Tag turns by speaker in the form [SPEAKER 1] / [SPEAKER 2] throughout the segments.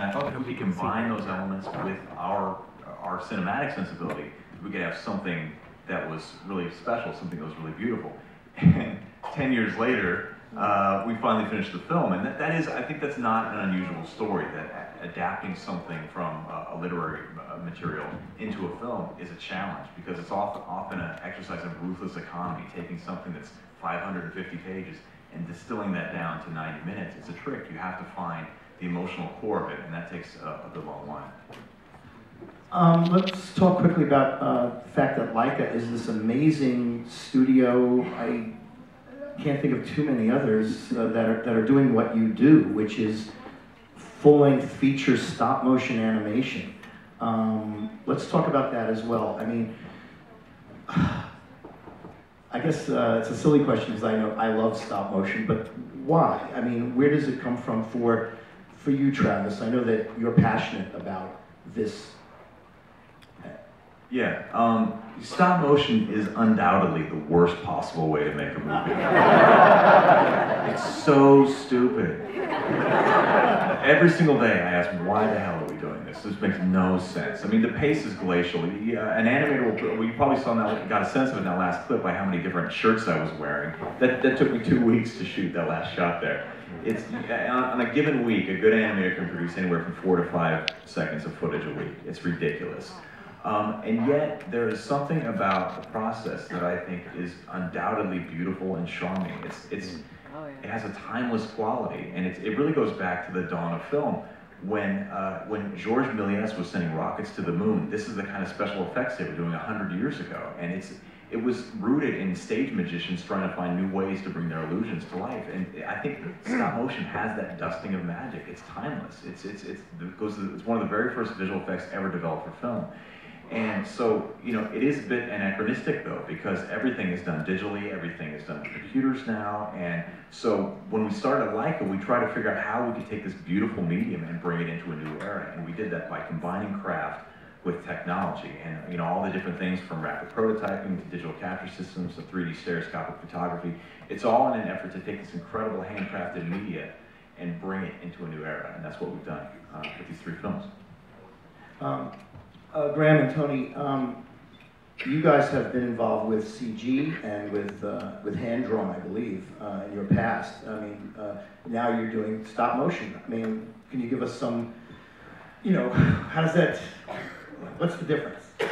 [SPEAKER 1] I thought if we combine those elements with our, our cinematic sensibility, we could have something that was really special, something that was really beautiful. And 10 years later, uh, we finally finished the film, and that, that is, I think that's not an unusual story, that adapting something from a, a literary uh, material into a film is a challenge, because it's often, often an exercise of ruthless economy, taking something that's 550 pages and distilling that down to 90 minutes. It's a trick, you have to find the emotional core of it, and that takes a, a good long while.
[SPEAKER 2] Um, let's talk quickly about uh, the fact that Laika is this amazing studio. I can't think of too many others uh, that are that are doing what you do, which is full-length feature stop motion animation. Um, let's talk about that as well. I mean, I guess uh, it's a silly question because I know I love stop motion, but why? I mean, where does it come from for for you, Travis? I know that you're passionate about this
[SPEAKER 1] Yeah, um, stop motion is undoubtedly the worst possible way to make a movie. it's so stupid. Every single day I ask, why the hell are we doing this? This makes no sense. I mean, the pace is glacial. Yeah, an animator, will, well, you probably saw now, got a sense of it in that last clip by how many different shirts I was wearing. That, that took me two weeks to shoot that last shot there. It's, on, a given week, a good animator can produce anywhere from four to five seconds of footage a week. It's ridiculous. Um, and yet, there is something about the process that I think is undoubtedly beautiful and charming. It's, it's, it has a timeless quality, and it's, it really goes back to the dawn of film. When, uh, when Georges Méliès was sending rockets to the moon, this is the kind of special effects they were doing 100 years ago. And it's, it was rooted in stage magicians trying to find new ways to bring their illusions to life. And I think stop motion has that dusting of magic. It's timeless. It's, it's, it's, it goes to, it's one of the very first visual effects ever developed for film. And so, you know, it is a bit anachronistic though, because everything is done digitally, everything is done with computers now. And so when we started Laika, we tried to figure out how we could take this beautiful medium and bring it into a new era. And we did that by combining craft with technology and, you know, all the different things from rapid prototyping to digital capture systems to 3D stereoscopic photography. It's all in an effort to take this incredible handcrafted media and bring it into a new era. And that's what we've done uh, with these three films.
[SPEAKER 2] Um, uh, Graham and Tony, um, you guys have been involved with CG and with uh, with hand drawn, I believe, uh, in your past. I mean, uh, now you're doing stop motion. I mean, can you give us some, you know, how does that? What's the difference?
[SPEAKER 3] Uh,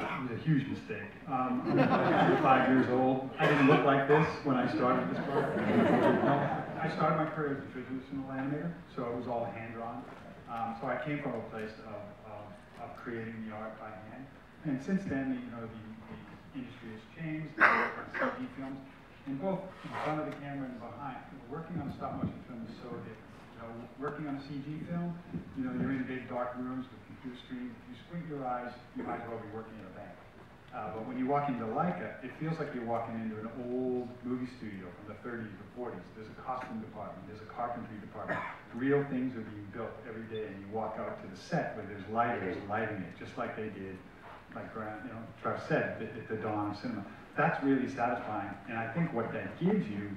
[SPEAKER 3] it was a huge mistake. Um, I'm 35 years old. I didn't look like this when I started this. No, I started my career as a traditional animator, so it was all hand drawn. Um, so I came from a place of, of, of creating the art by hand. And since then, you know, the, the industry has changed. They work on CG films, and both in front of the camera and behind. Working on stop motion film is so different. Know, working on a CG film, you know, you're in big dark rooms with computer screens. If you squint your eyes, you might as well be working in a bank. Uh, but when you walk into Laika, it feels like you're walking into an old movie studio from the 30s or 40s. There's a costume department, there's a carpentry department. Real things are being built every day, and you walk out to the set where there's lighters lighting it, just like they did, like Grant, you know, Travis said, at the dawn of cinema. That's really satisfying, and I think what that gives you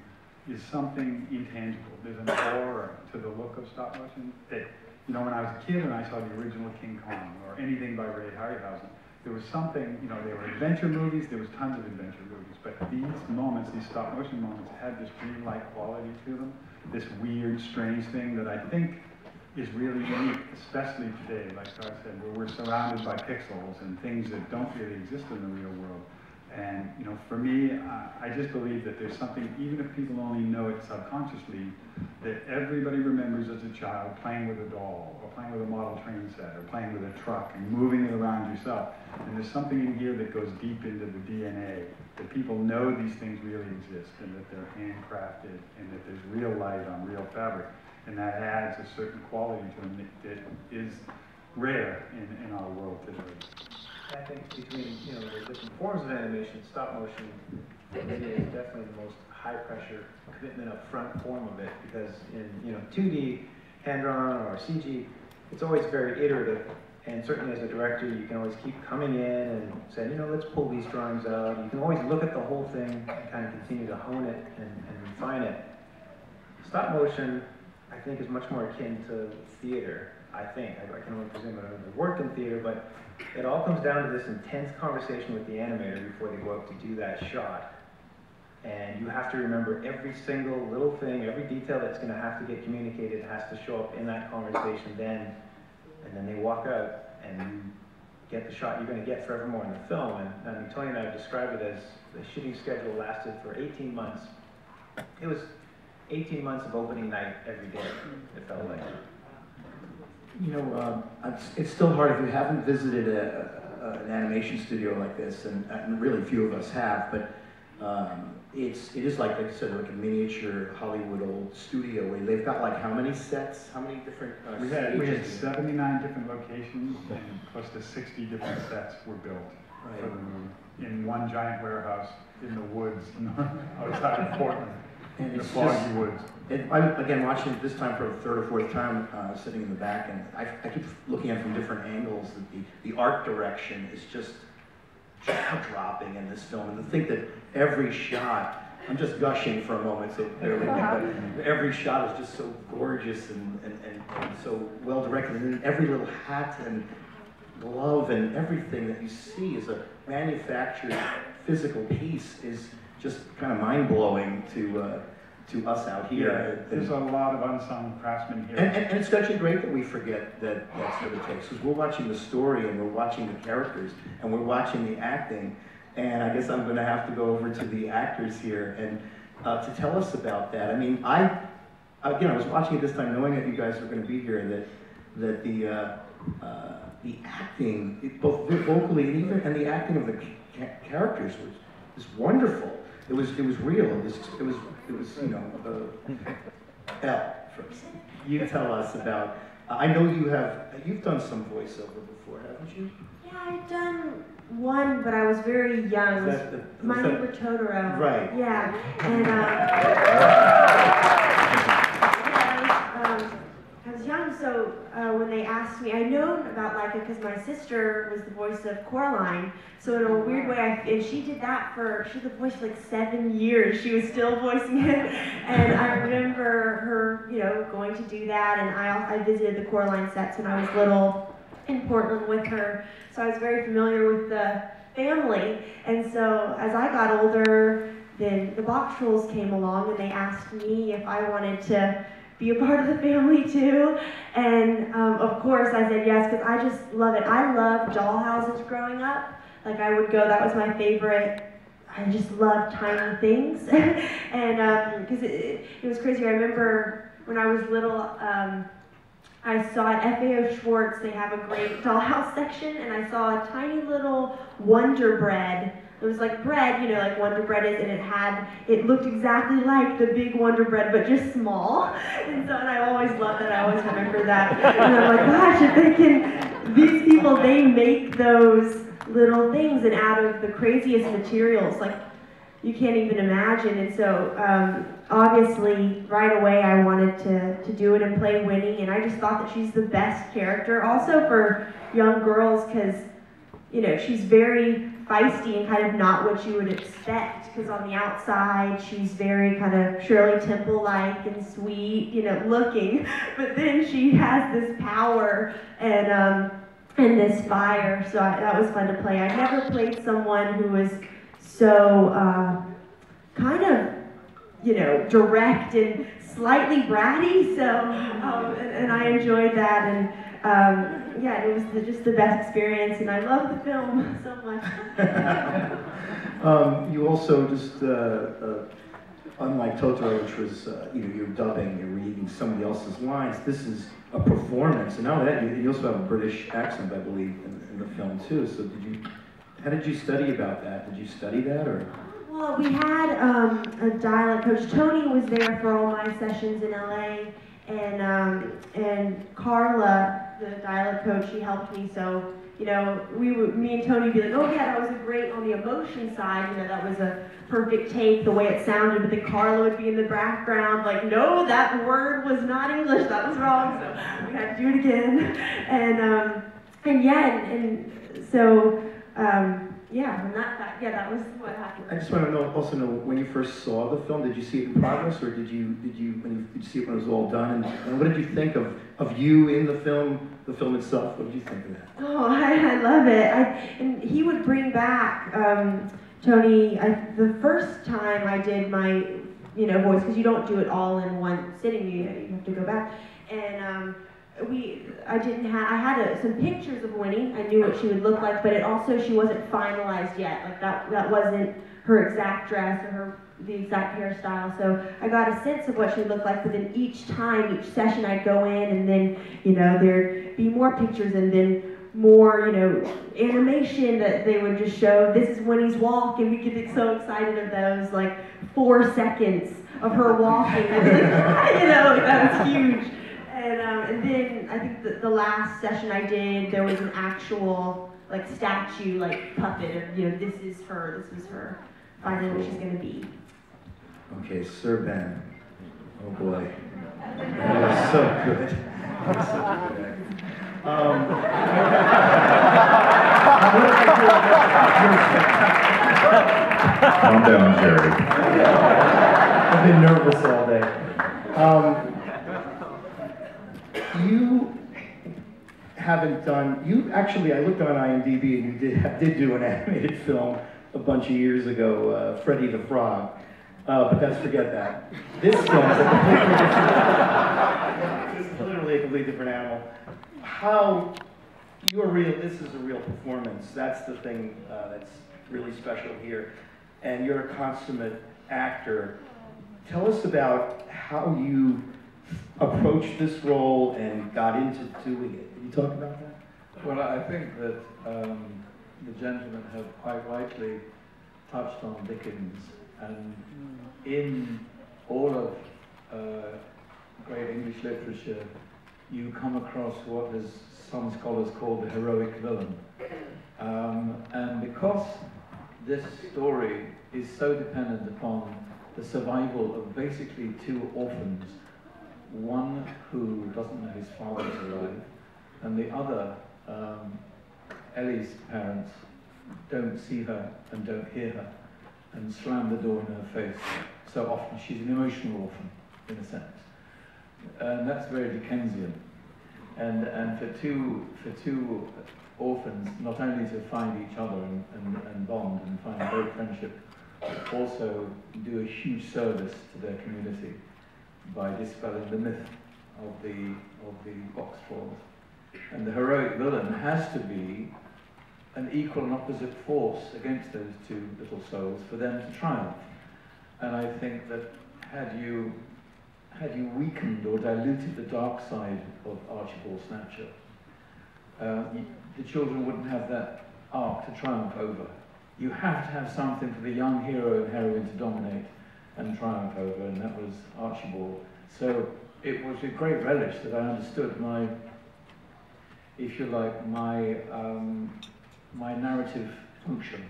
[SPEAKER 3] is something intangible. There's an aura to the look of stop motion that, you know, when I was a kid and I saw the original King Kong or anything by Ray Harryhausen, there was something, you know, there were adventure movies, there was tons of adventure movies, but these moments, these stop motion moments, had this dreamlike quality to them, this weird, strange thing that I think is really unique, especially today, like I said, where we're surrounded by pixels and things that don't really exist in the real world. And, you know, for me, uh, I just believe that there's something, even if people only know it subconsciously, that everybody remembers as a child playing with a doll, or playing with a model train set, or playing with a truck, and moving it around yourself. And there's something in here that goes deep into the DNA, that people know these things really exist, and that they're handcrafted, and that there's real light on real fabric. And that adds a certain quality to them that, that is rare in, in our world today.
[SPEAKER 4] I think between, you know, the different forms of animation, stop motion is definitely the most high pressure commitment up front form of it because in, you know, 2D, hand drawn or CG, it's always very iterative. And certainly as a director, you can always keep coming in and saying, you know, let's pull these drawings out. You can always look at the whole thing and kind of continue to hone it and, and refine it. Stop motion, I think, is much more akin to theater I think, I I can only presume, I haven't worked in theater, but it all comes down to this intense conversation with the animator before they go up to do that shot. And you have to remember every single little thing, every detail that's gonna have to get communicated has to show up in that conversation then. And then they walk out and you get the shot you're gonna get forevermore in the film. And, mean, Tony and I have described it as the shooting schedule lasted for eighteen months. It was eighteen months of opening night every day, it felt like.
[SPEAKER 2] You know, um, it's, it's still hard if you haven't visited a, a, an animation studio like this, and, and really few of us have, but um, it's, it is like, like I said, like a miniature Hollywood old studio where they've got like how many sets, how many different uh,
[SPEAKER 3] We had, we had seventy-nine different locations and close to sixty different sets were built for the movie. In one giant warehouse in the woods, outside of Portland,
[SPEAKER 2] And
[SPEAKER 3] in the
[SPEAKER 2] it's
[SPEAKER 3] foggy
[SPEAKER 2] just-
[SPEAKER 3] woods.
[SPEAKER 2] And I'm, again, watching it this time for the third or fourth time, uh, sitting in the back, and I, I keep looking at it from different angles, that the, the art direction is just jaw-dropping in this film, and to think that every shot, I'm just gushing for a moment, so bear with me, but every shot is just so gorgeous and, and, and, and so well directed, and then every little hat and glove and everything that you see is a manufactured physical piece is just kind of mind-blowing to, uh, to us out here.
[SPEAKER 3] Yeah, there's a lot of unsung craftsmen here.
[SPEAKER 2] And, and, and it's actually great that we forget that that's what it takes, because we're watching the story and we're watching the characters and we're watching the acting. And I guess I'm gonna have to go over to the actors here and, uh, to tell us about that. I mean, I, again, I was watching it this time knowing that you guys were gonna be here, and that, that the, uh, uh, the acting, both vocally and even, and the acting of the ca- characters was, was wonderful. It was, it was real, it was, it was, it was, you know, uh, Elle, first. You tell us about, I know you have, you've done some voiceover before, haven't you?
[SPEAKER 5] Yeah, I've done one, but I was very young.
[SPEAKER 2] Is that the-
[SPEAKER 5] My neighbor Totoro.
[SPEAKER 2] Right.
[SPEAKER 5] Yeah, and uh, I was young, so uh, when they asked me, I known about Laika because my sister was the voice of Coraline. So in a weird way, I, and she did that for she was the voice for like seven years. She was still voicing it, and I remember her, you know, going to do that. And I I visited the Coraline sets when I was little in Portland with her, so I was very familiar with the family. And so as I got older, then the Boxtrolls came along and they asked me if I wanted to be a part of the family too. And um, of course I said yes because I just love it. I loved doll houses growing up. Like I would go, that was my favorite. I just loved tiny things. and because it, it, it was crazy. I remember when I was little, um, I saw at FAO Schwarz, they have a great dollhouse section, and I saw a tiny little Wonder Bread. It was like bread, you know, like Wonder Bread is, and it had, it looked exactly like the big Wonder Bread, but just small. And so, and I always love that, I always remember that. And I'm like, gosh, if they can, these people, they make those little things and out of the craziest materials, like you can't even imagine. And so, um, obviously, right away, I wanted to, to do it and play Winnie. And I just thought that she's the best character, also for young girls, because, you know, she's very feisty and kind of not what you would expect. Because on the outside, she's very kind of Shirley Temple like and sweet, you know, looking. But then she has this power and, um, and this fire. So I, that was fun to play. I never played someone who was so uh, kind of, you know, direct and slightly bratty. So, um, and, and I enjoyed that. And um, yeah, it was the, just the best experience. And I love the film so much.
[SPEAKER 2] Um, you also just, uh, uh, unlike Totoro, which was, uh, you know, you're dubbing, you're reading somebody else's lines, this is a performance. And not only that, you, you also have a British accent, I believe, in, in the film too. So did you, how did you study about that? Did you study that or?
[SPEAKER 5] Well, we had um, a dialect coach. Tony was there for all my sessions in LA, and um, and Carla, the dialect coach, she helped me. So you know, we would, me and Tony would be like, oh yeah, that was a great on the emotion side. You know, that was a perfect take, the way it sounded. But then Carla would be in the background, like, no, that word was not English. That was wrong. So we had to do it again. And um, and yeah, and, and so. Um, yeah, and that, that yeah, that was what happened.
[SPEAKER 2] I just want to know, also know, when you first saw the film, did you see it in progress, or did you, did you, when you, did you see it when it was all done? And, and what did you think of, of you in the film, the film itself? What did you think of that?
[SPEAKER 5] Oh, I, I love it. I, and he would bring back um, Tony. I, the first time I did my, you know, voice because you don't do it all in one sitting. You, you have to go back. And um, we, I didn't have. I had a, some pictures of Winnie. I knew what she would look like, but it also she wasn't finalized yet. Like that, that wasn't her exact dress or her the exact hairstyle. So I got a sense of what she looked like. But then each time, each session, I'd go in, and then you know there'd be more pictures, and then more, you know, animation that they would just show. This is Winnie's walk, and we get so excited of those, like four seconds of her walking. you know, that was huge. And, then I think the, the last session I did, there was an actual like statue, like puppet of, you know, this is her, this was her, finding what she's gonna be.
[SPEAKER 2] Okay, Sir Ben. Oh boy. That was so good. That was such good. Um, what did I
[SPEAKER 1] Calm down, Jerry.
[SPEAKER 2] I've been nervous all day. Um, you haven't done, you actually, I looked on IMDb and you did, did do an animated film a bunch of years ago, uh, Freddie the Frog. Uh, but let's forget that. This film is literally a completely different animal. How, you're real, this is a real performance. That's the thing uh, that's really special here. And you're a consummate actor. Tell us about how you approached this role and got into doing it. Can you talk about that?
[SPEAKER 6] Well, I think that um, the gentlemen have quite rightly touched on Dickens, and in all of uh, great English literature, you come across what is some scholars call the heroic villain. Um, and because this story is so dependent upon the survival of basically two orphans, one who doesn't know his father is alive, and the other, um, Ellie's parents, don't see her and don't hear her, and slam the door in her face so often. She's an emotional orphan, in a sense. And that's very Dickensian. And, and for, two, for two orphans, not only to find each other and, and, and bond and find a great friendship, but also do a huge service to their community by dispelling the myth of the, of the box trolls. And the heroic villain has to be an equal and opposite force against those two little souls for them to triumph. And I think that had you had you weakened or diluted the dark side of Archibald Snatcher, uh, the children wouldn't have that arc to triumph over. You have to have something for the young hero and heroine to dominate and triumph over, and that was Archibald. So it was a great relish that I understood my, if you like, my um, my narrative function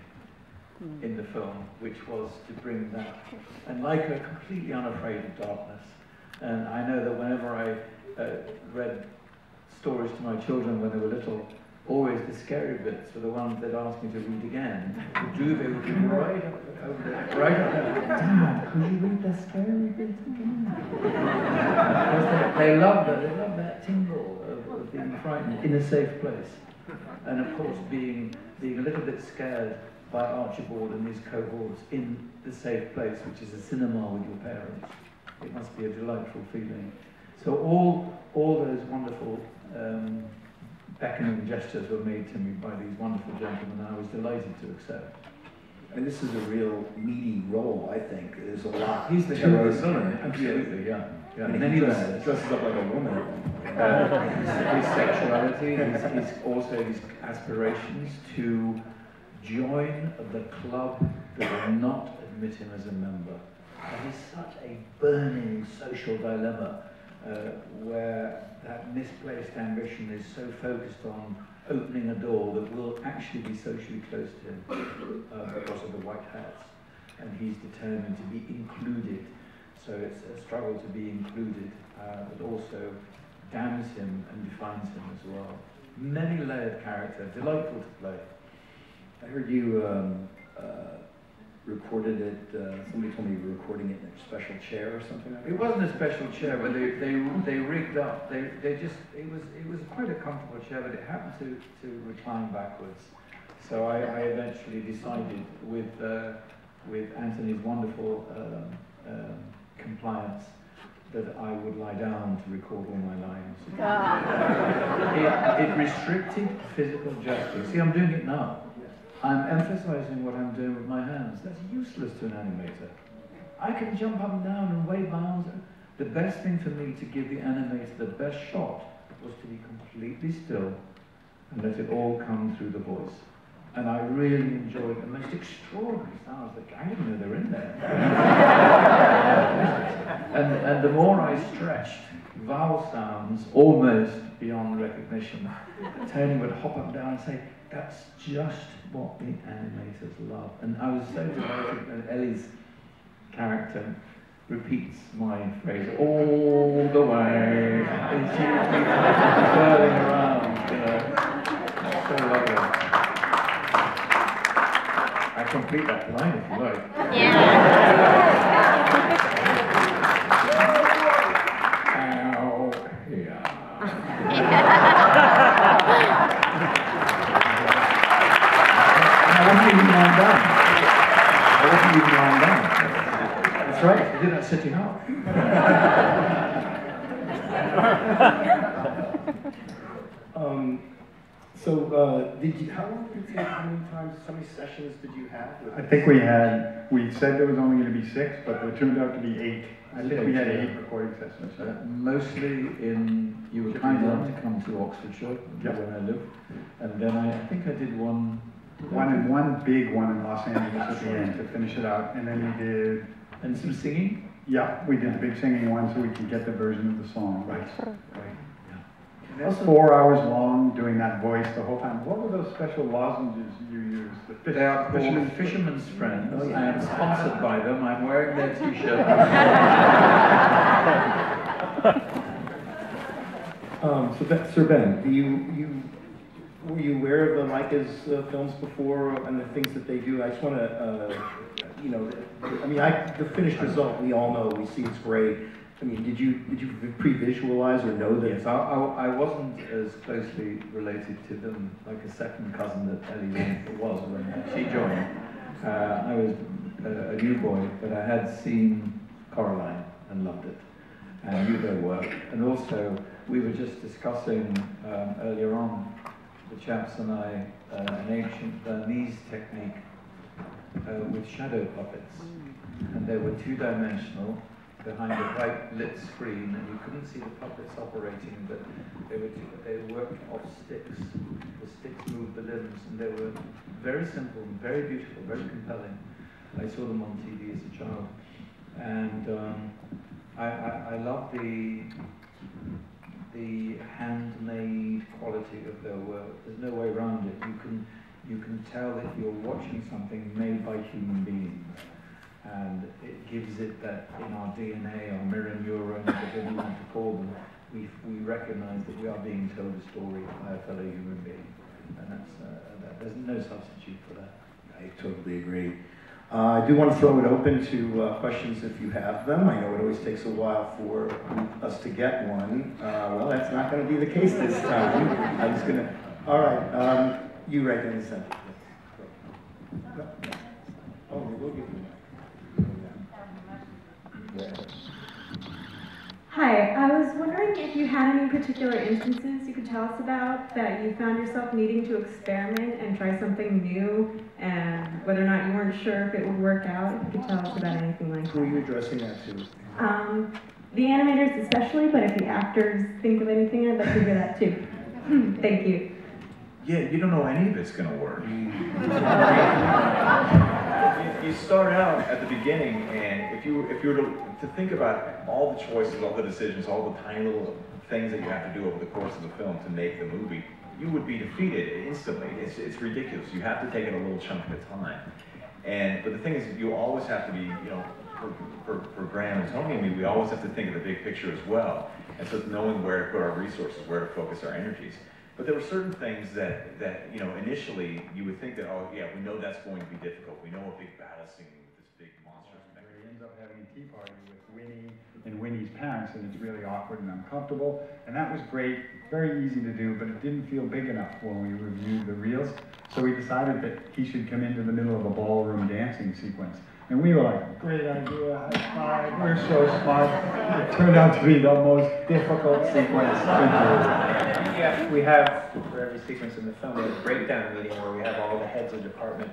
[SPEAKER 6] in the film, which was to bring that, and Laika completely unafraid of darkness. And I know that whenever I uh, read stories to my children when they were little, always the scary bits were the ones they'd ask me to read again. The Druva would be right over there, right there. Dad, could you read the scary bit again? They, they love that, they love that tingle of, of being frightened in a safe place. And of course, being, being a little bit scared by Archibald and his cohorts in the safe place, which is a cinema with your parents. It must be a delightful feeling. So all, all those wonderful um, beckoning gestures were made to me by these wonderful gentlemen, and I was delighted to accept.
[SPEAKER 2] And this is a real meaty role, I think. There's a lot.
[SPEAKER 6] He's the hero,
[SPEAKER 2] this.
[SPEAKER 6] villain, absolutely, yeah. yeah.
[SPEAKER 2] And
[SPEAKER 6] And
[SPEAKER 2] he
[SPEAKER 6] then he
[SPEAKER 2] dresses, dresses up like a woman.
[SPEAKER 6] uh, his, his sexuality, his, his, also his aspirations to join the club that will not admit him as a member. That is such a burning social dilemma uh, where that misplaced ambition is so focused on opening a door that will actually be socially close to him uh, because of the white hats. And he's determined to be included. So it's a struggle to be included, uh, but also damns him and defines him as well. Many layered character, delightful to play.
[SPEAKER 7] I heard you um, uh, recorded it, uh, somebody told me you were recording it in a special chair or something like that.
[SPEAKER 6] It wasn't a special chair, but they, they, they rigged up, they, they just, it was, it was quite a comfortable chair, but it happened to, to recline backwards. So I, I eventually decided with, uh, with Anthony's wonderful um, um, compliance that I would lie down to record all my lines. it, it restricted physical gesture. See, I'm doing it now. I'm emphasizing what I'm doing with my hands. That's useless to an animator. I can jump up and down and wave my arms. The best thing for me to give the animator the best shot was to be completely still and let it all come through the voice. And I really enjoyed the most extraordinary sounds. Like, I didn't know they were in there. and, and the more I stretched, vowel sounds almost beyond recognition. Tony would hop up and down and say, that's just what the animators love. And I was so delighted that Ellie's character repeats my phrase all the way. And she be whirling around, you know. So lovely. I complete that line if you like. Ow, yeah. I wasn't even lying down. I wasn't even lying down. That's right, I did that sitting up.
[SPEAKER 2] Um, so, uh, did you, how long did it take, how many times, how many sessions did you have?
[SPEAKER 3] I think we had, we said there was only gonna be six, but it turned out to be eight. I think we had eight recording sessions.
[SPEAKER 6] Uh, Mostly in, you were kind enough to come to Oxfordshire,
[SPEAKER 3] Yep.
[SPEAKER 6] where I live. And then I, I think I did one.
[SPEAKER 3] One, one big one in Los Angeles at the end to finish it out, and then we did,
[SPEAKER 6] And some singing?
[SPEAKER 3] yeah, we did the big singing one so we could get the version of the song.
[SPEAKER 6] Right, right,
[SPEAKER 3] And four hours long doing that voice the whole time. What were those special lozenges you used? The fish-
[SPEAKER 6] They are called
[SPEAKER 3] fisherman's-
[SPEAKER 6] Fisherman's Friends. I am sponsored by them. I'm wearing their t-shirt.
[SPEAKER 2] Um, so that, Sir Ben, do you, you, were you aware of the Micah's uh, films before and the things that they do? I just wanna, uh, you know, I mean, I, the finished result, we all know, we see it's great. I mean, did you, did you pre-visualize or know that?
[SPEAKER 6] Yes, I, I, I wasn't as closely related to them like a second cousin that Ellie was when she joined. Uh, I was a, a new boy, but I had seen Coraline and loved it and knew their work. And also, we were just discussing um, earlier on, the chaps and I, uh, an ancient Burmese technique uh, with shadow puppets. And they were two-dimensional behind a bright lit screen, and you couldn't see the puppets operating, but they were they worked off sticks. The sticks moved the limbs, and they were very simple, very beautiful, very compelling. I saw them on TV as a child, and um, I, I, I love the the handmade quality of their work. There's no way around it. You can you can tell that you're watching something made by human beings and it gives it that in our DNA, our mirror neurons, whatever you want to call them, we, we recognize that we are being told a story by a fellow human being. And that's, uh, that, there's no substitute for that.
[SPEAKER 2] I totally agree. Uh, I do want to throw it open to uh, questions if you have them. I know it always takes a while for us to get one. Uh, well, that's not going to be the case this time. I'm just going to. All right, um, you right in the center. Oh, we will give you one.
[SPEAKER 8] Hi, I was wondering if you had any particular instances you could tell us about that you found yourself needing to experiment and try something new, and whether or not you weren't sure if it would work out. If you could tell us about anything like that.
[SPEAKER 2] Who are you addressing that to?
[SPEAKER 8] Um, the animators especially, but if the actors think of anything, I'd like to hear that too. Thank you.
[SPEAKER 1] Yeah, you don't know any of it's gonna work. You, start out at the beginning, and if you if you were to, to think about all the choices, all the decisions, all the tiny little things that you have to do over the course of the film to make the movie, you would be defeated instantly. It's it's ridiculous. You have to take it a little chunk at a time. And but the thing is, you always have to be, you know, for, for, for Graham and Tony and me, we always have to think of the big picture as well. And so knowing where to put our resources, where to focus our energies. But there were certain things that, that, you know, initially, you would think that, oh, yeah, we know that's going to be difficult. We know a big battle scene with this big monstrous
[SPEAKER 3] Where he ends up having a tea party with Winnie and Winnie's parents, and it's really awkward and uncomfortable. And that was great, very easy to do, but it didn't feel big enough when we reviewed the reels. So we decided that he should come into the middle of a ballroom dancing sequence. And we were like, great idea, high five, we're so smart. It turned out to be the most difficult sequence to
[SPEAKER 4] Yeah, we have, for every sequence in the film, we have a breakdown meeting where we have all the heads of department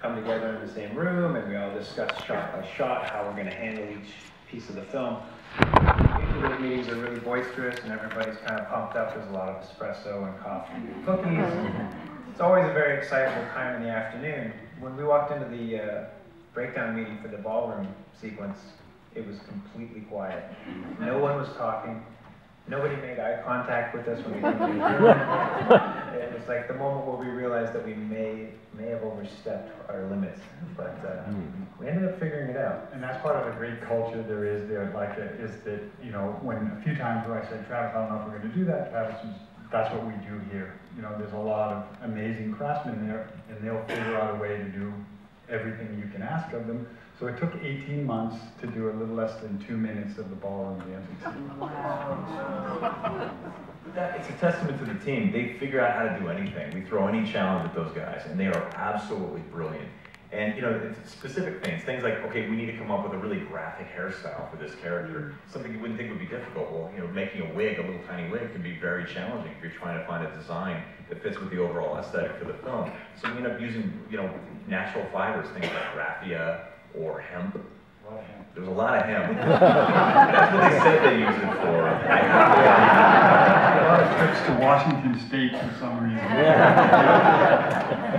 [SPEAKER 4] come together in the same room and we all discuss shot by shot how we're gonna handle each piece of the film. Usually Those meetings are really boisterous and everybody's kind of pumped up, there's a lot of espresso and coffee and cookies. It's always a very excitable time in the afternoon. When we walked into the uh, breakdown meeting for the ballroom sequence, it was completely quiet. No one was talking. Nobody made eye contact with us when we came into the. It was like the moment where we realized that we may, may have overstepped our limits, but uh, we ended up figuring it out.
[SPEAKER 3] And that's part of the great culture there is there, like, uh, is that, you know, when, a few times where I said, Travis, I don't know if we're gonna do that, Travis was, that's what we do here. You know, there's a lot of amazing craftsmen there, and they'll figure out a way to do everything you can ask of them. So it took eighteen months to do a little less than two minutes of the ballroom dancing.
[SPEAKER 1] That, it's a testament to the team. They figure out how to do anything. We throw any challenge at those guys, and they are absolutely brilliant. And you know, it's specific things, things like, okay, we need to come up with a really graphic hairstyle for this character. Mm. Something you wouldn't think would be difficult. Well, you know, making a wig, a little tiny wig, can be very challenging if you're trying to find a design that fits with the overall aesthetic for the film. So we end up using, you know, natural fibers, things like raffia or hemp. There's a lot of hemp. That's what they said they use it for.
[SPEAKER 3] A lot of trips to Washington State for some reason.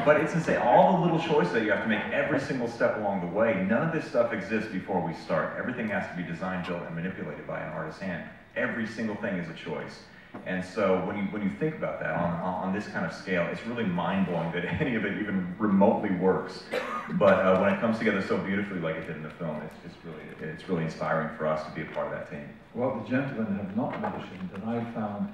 [SPEAKER 1] But it's insane, all the little choices that you have to make every single step along the way, none of this stuff exists before we start. Everything has to be designed, built, and manipulated by an artist's hand. Every single thing is a choice. And so when you, when you think about that on, on this kind of scale, it's really mind-blowing that any of it even remotely works. But uh, when it comes together so beautifully like it did in the film, it's just really, it's really inspiring for us to be a part of that team.
[SPEAKER 6] Well, the gentlemen have not mentioned, and I found,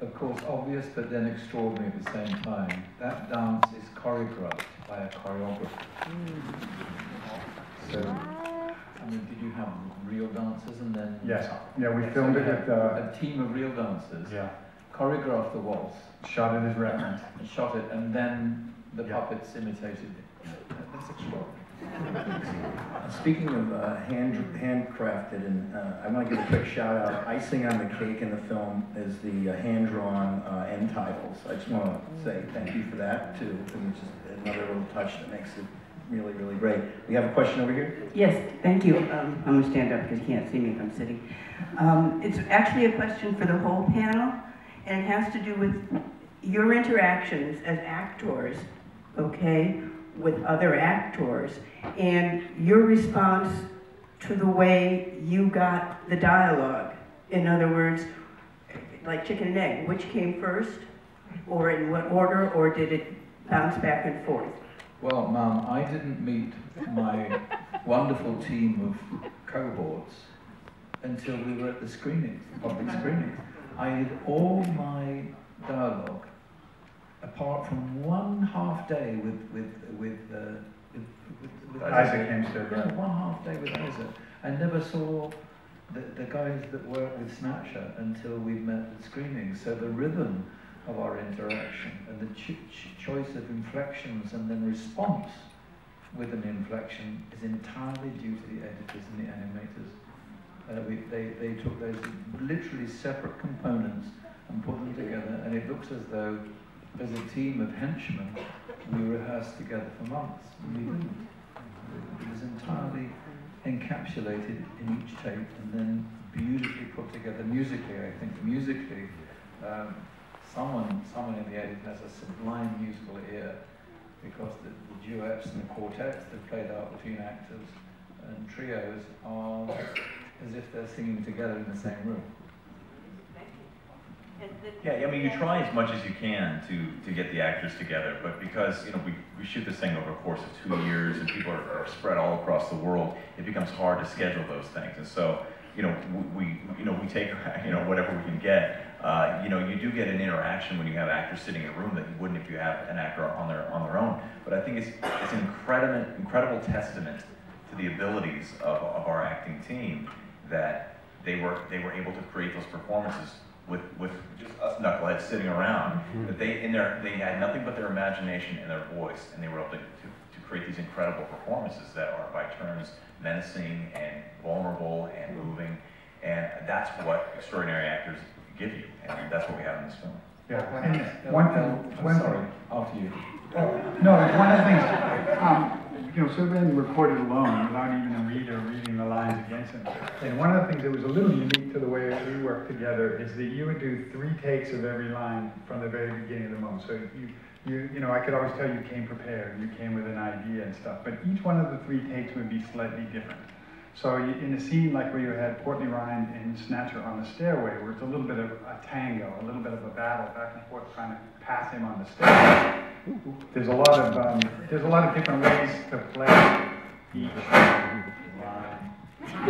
[SPEAKER 6] of course, obvious but then extraordinary at the same time, that dance is choreographed by a choreographer. So, I mean, did you have real dancers and then?
[SPEAKER 3] Yes, yeah, we filmed
[SPEAKER 6] you
[SPEAKER 3] it with, uh,
[SPEAKER 6] A team of real dancers.
[SPEAKER 3] yeah,
[SPEAKER 6] Choreographed the waltz,
[SPEAKER 3] shot it as reference.
[SPEAKER 6] and shot it, and then the
[SPEAKER 3] Yeah.
[SPEAKER 6] puppets imitated it. That's extraordinary.
[SPEAKER 2] Speaking of uh, hand handcrafted, and uh, I want to give a quick shout out. Icing on the cake in the film is the uh, hand drawn uh, end titles. I just want to say thank you for that too, because it's just another little touch that makes it really, really great. We have a question over here.
[SPEAKER 9] Yes, thank you. Um, I'm gonna stand up because you can't see me if I'm sitting. Um, it's actually a question for the whole panel, and it has to do with your interactions as actors, okay, with other actors, and your response to the way you got the dialogue. In other words, like chicken and egg, which came first, or in what order, or did it bounce back and forth?
[SPEAKER 6] Well, Mum, I didn't meet my wonderful team of cohorts until we were at the screenings, the public screenings. I did all my dialogue, apart from one half day with with with, uh, with, with, with
[SPEAKER 3] Isaac Hempstead,
[SPEAKER 6] Yeah,
[SPEAKER 3] right.
[SPEAKER 6] one half day with Isaac. I never saw the, the guys that work with Snatcher until we met at the screenings. So the rhythm of our interaction and the ch- ch- choice of inflections and then response with an inflection is entirely due to the editors and the animators. Uh, we, they, they took those literally separate components and put them together, and it looks as though, as a team of henchmen, we rehearsed together for months. We didn't. It was entirely encapsulated in each tape and then beautifully put together musically. I think musically, um, someone, someone in the edit has a sublime musical ear because the, the duets and the quartets that played out between actors and trios are as if they're singing together in the same room.
[SPEAKER 1] Yeah, I mean, you try as much as you can to, to get the actors together, but because, you know, we, we shoot this thing over a course of two years and people are, are spread all across the world, it becomes hard to schedule those things. And so you know, we, you know, we take, you know, whatever we can get. Uh, you know, you do get an interaction when you have actors sitting in a room that you wouldn't if you have an actor on their, on their own. But I think it's, it's an incredible, incredible testament to the abilities of, of our acting team that they were, they were able to create those performances with, with just us knuckleheads sitting around. That they, in their, they had nothing but their imagination and their voice, and they were able to, to, to create these incredible performances that are by turns menacing and vulnerable and moving. And that's what extraordinary actors give you, and that's what we have in this film.
[SPEAKER 3] Yeah, and one thing,
[SPEAKER 6] I'm
[SPEAKER 3] one
[SPEAKER 6] sorry,
[SPEAKER 3] thing,
[SPEAKER 6] after you.
[SPEAKER 3] no, it's one of the things, um, you know, Sir Ben recorded alone without even a reader reading the lines against him. And one of the things that was a little unique to the way we worked together is that you would do three takes of every line from the very beginning of the moment. So you, you, you know, I could always tell you came prepared, you came with an idea and stuff, but each one of the three takes would be slightly different. So in a scene like where you had Portley-Rind and Snatcher on the stairway, where it's a little bit of a tango, a little bit of a battle back and forth, trying to pass him on the stairway. There's a lot of, um, there's a lot of different ways to play each line.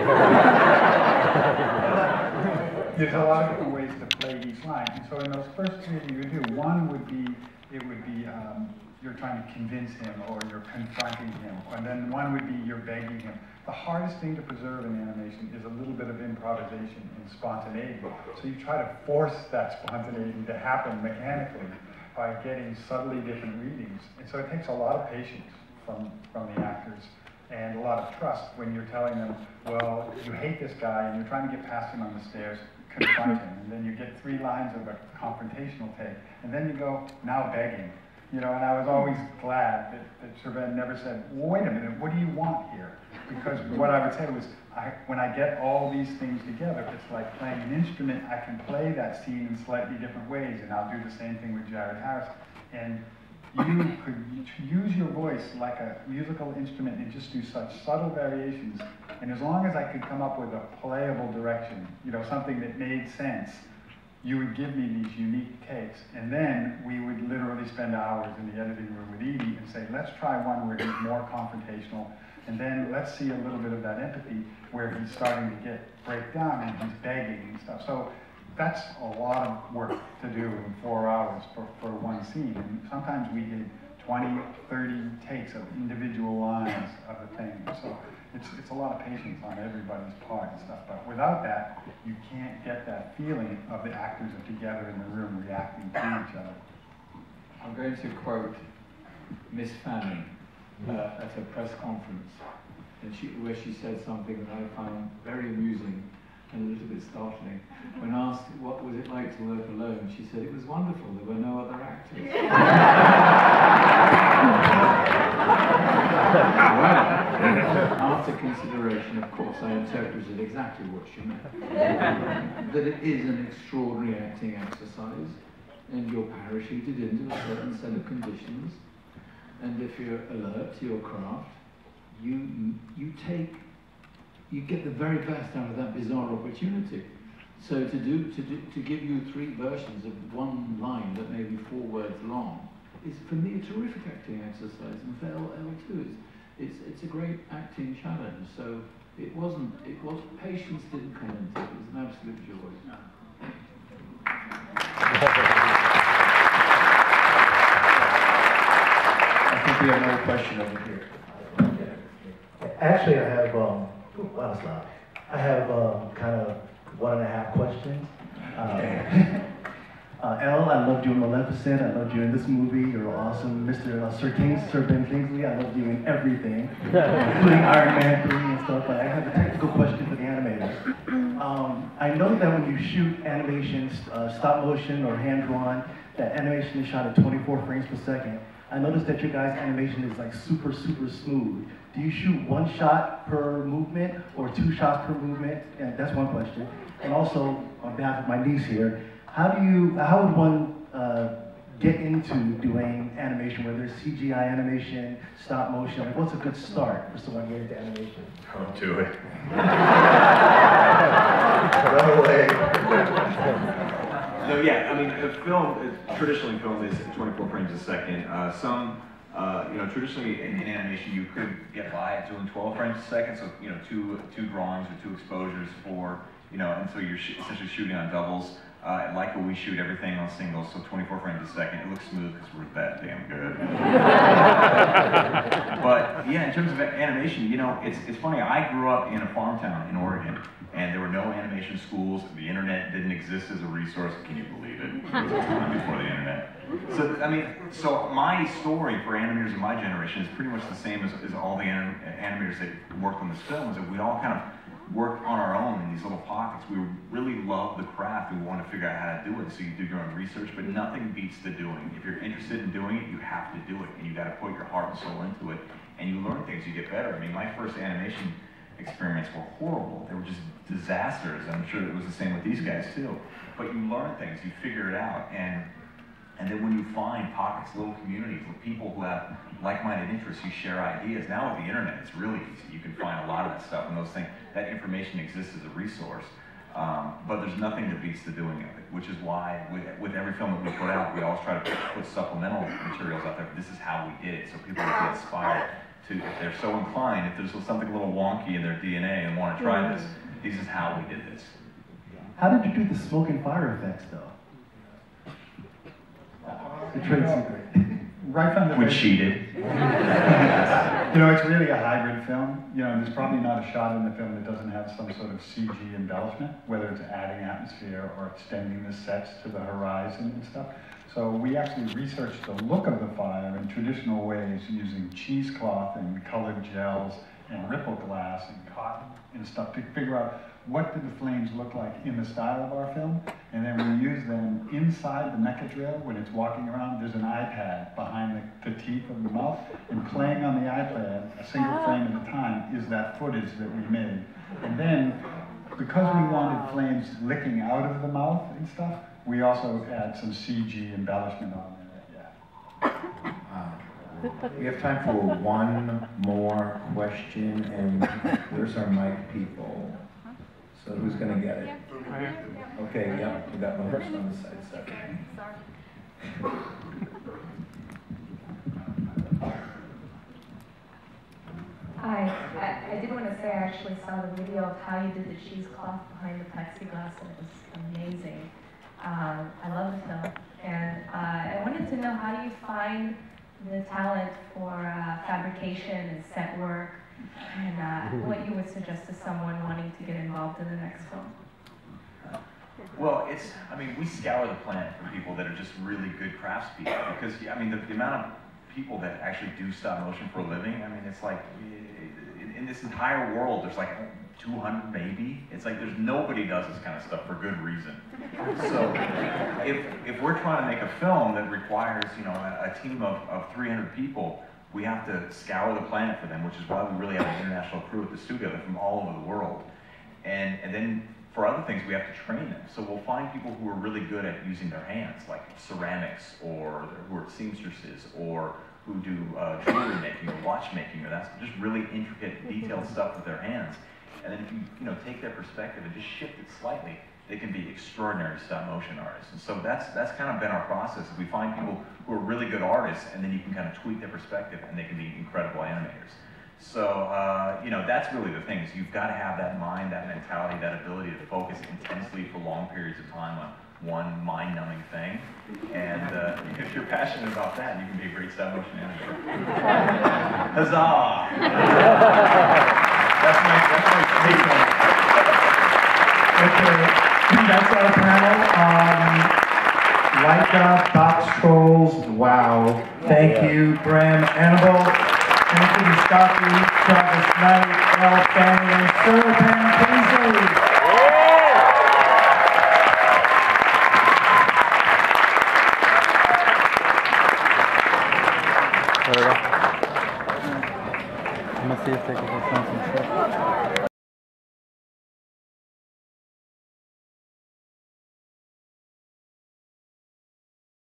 [SPEAKER 3] There's a lot of different ways to play each line. And so in those first three you would do, one would be, it would be, um, you're trying to convince him or you're confronting him. And then one would be you're begging him. The hardest thing to preserve in animation is a little bit of improvisation and spontaneity. So you try to force that spontaneity to happen mechanically by getting subtly different readings. And so it takes a lot of patience from, from the actors and a lot of trust when you're telling them, well, you hate this guy and you're trying to get past him on the stairs, confront him. And then you get three lines of a confrontational take. And then you go, now begging. You know, and I was always glad that, that Sir Ben never said, wait a minute, what do you want here? Because what I would say was, I, when I get all these things together, it's like playing an instrument. I can play that scene in slightly different ways, and I'll do the same thing with Jared Harris. And you could use your voice like a musical instrument and just do such subtle variations. And as long as I could come up with a playable direction, you know, something that made sense, you would give me these unique takes. And then we would literally spend hours in the editing room with Edie and say, let's try one where he's more confrontational. And then let's see a little bit of that empathy where he's starting to get break down and he's begging and stuff. So that's a lot of work to do in four hours for, for one scene. And sometimes we did 20, 30 takes of individual lines of the thing. So it's, it's a lot of patience on everybody's part and stuff. But without that, you can't get that feeling of the actors are together in the room reacting to each other.
[SPEAKER 6] I'm going to quote Miss Fanning uh, at a press conference, and she, where she said something that I found very amusing and a little bit startling. When asked what was it like to work alone, she said it was wonderful. There were no other actors. well, after consideration, of course, I interpreted exactly what she meant. that it is an extraordinary acting exercise, and you're parachuted into a certain set of conditions, and if you're alert to your craft, you you take you get the very best out of that bizarre opportunity. So to do to do, to give you three versions of one line that may be four words long is for me a terrific acting exercise, and for Elle too. It's, it's it's a great acting challenge. So it wasn't it was patience didn't come into it. It was an absolute joy.
[SPEAKER 2] I think we have another question over here.
[SPEAKER 10] Actually, I have, um, ooh, wow, that's. I have, um, kind of one and a half questions. Uh, uh, Elle, I loved you in Maleficent. I loved you in this movie. You're awesome. Mr. Uh, Sir Kings, Sir Ben Kingsley, I loved you in everything, including Iron Man 3 and stuff. But I have a technical question for the animators. Um, I know that when you shoot animations, uh, stop motion or hand drawn, that animation is shot at 24 frames per second. I noticed that your guys' animation is like super, super smooth. Do you shoot one shot per movement or two shots per movement? And that's one question. And also, on behalf of my niece here, how do you, how would one uh, get into doing animation, whether it's CGI animation, stop motion? Like, what's a good start for someone getting into animation?
[SPEAKER 1] Don't do it.
[SPEAKER 10] No way.
[SPEAKER 1] No, yeah, I mean, film, traditionally film is 24 frames a second. Uh, some, Uh, you know, traditionally in, in animation, you could get by at doing 12 frames a second, so you know, two two drawings or two exposures for you know, and so you're sh essentially shooting on doubles. Uh, at Laika, we shoot everything on singles, so 24 frames a second. It looks smooth because we're that damn good. but yeah, in terms of animation, you know, it's, it's funny. I grew up in a farm town in Oregon, and there were no animation schools. The internet didn't exist as a resource. Can you believe it? It was time before the internet. So, I mean, so my story for animators of my generation is pretty much the same as, as all the anim animators that worked on this film, is that we all kind of worked on our own in these little pockets. We really love the craft. We want to figure out how to do it. So you do your own research, but nothing beats the doing. If you're interested in doing it, you have to do it, and you got to put your heart and soul into it. And you learn things. You get better. I mean, my first animation experiments were horrible. They were just disasters. I'm sure it was the same with these guys too. But you learn things. You figure it out, and and then when you find pockets, little communities, of people who have like-minded interests, you share ideas. Now with the internet, it's really easy. You can find a lot of that stuff and those things. That information exists as a resource. Um, but there's nothing that beats the doing of it, which is why with, with every film that we put out, we always try to put supplemental materials out there. This is how we did it, so people get inspired to, if they're so inclined, if there's something a little wonky in their DNA and want to try this, this is how we did this.
[SPEAKER 10] How did you do the smoke and fire effects, though? The trade secret.
[SPEAKER 3] Right from the
[SPEAKER 1] We
[SPEAKER 3] very-
[SPEAKER 1] cheated.
[SPEAKER 3] you know, it's really a hybrid film. You know, and there's probably not a shot in the film that doesn't have some sort of CG embellishment, whether it's adding atmosphere or extending the sets to the horizon and stuff. So we actually researched the look of the fire in traditional ways using cheesecloth and colored gels and ripple glass and cotton and stuff to figure out what did the flames look like in the style of our film. And then we use them inside the mecha drill when it's walking around. There's an iPad behind the, the teeth of the mouth, and playing on the iPad, a single ah. frame at a time, is that footage that we made. And then, because we wanted flames licking out of the mouth and stuff, we also add some CG embellishment on there. Yeah.
[SPEAKER 11] We have time for one more question, and there's our mic people? So who's gonna get it? Okay, yeah, we got one person on the side, second.
[SPEAKER 12] Hi, I, I did want to say I actually saw the video of how you did the cheesecloth behind the plexiglass and it was amazing. Um, I love the film and uh, I wanted to know how do you find the talent for uh, fabrication and set work and uh, what you would suggest to someone wanting to get involved in the next film.
[SPEAKER 1] Well, it's, I mean, we scour the planet for people that are just really good craftspeople because, I mean, the, the amount of people that actually do stop motion for a living, I mean, it's like, in, in this entire world, there's like 200 maybe. It's like there's nobody does this kind of stuff for good reason. So if, if we're trying to make a film that requires, you know, a, a team of, of 300 people, we have to scour the planet for them, which is why we really have an international crew at the studio. They're from all over the world. And, and then for other things, we have to train them. So we'll find people who are really good at using their hands, like ceramics, or who are seamstresses, or who do uh, jewelry making or watchmaking, or that's just really intricate, detailed stuff with their hands. And then if you, you know, take their perspective and just shift it slightly, they can be extraordinary stop motion artists. And so that's that's kind of been our process. We find people who are really good artists, and then you can kind of tweak their perspective, and they can be incredible animators. So, uh, you know, that's really the thing, is you've got to have that mind, that mentality, that ability to focus intensely for long periods of time on one mind-numbing thing. And uh, if you're passionate about that, you can be a great stop motion animator. Huzzah! that's my, that's my take on it.
[SPEAKER 2] Okay, that's our panel. Um, Laika, Box Trolls, wow. Thank you, Graham Annable. Anthony Stacchi, Travis Knight, Elle Fanning, and Sir Ben Kingsley.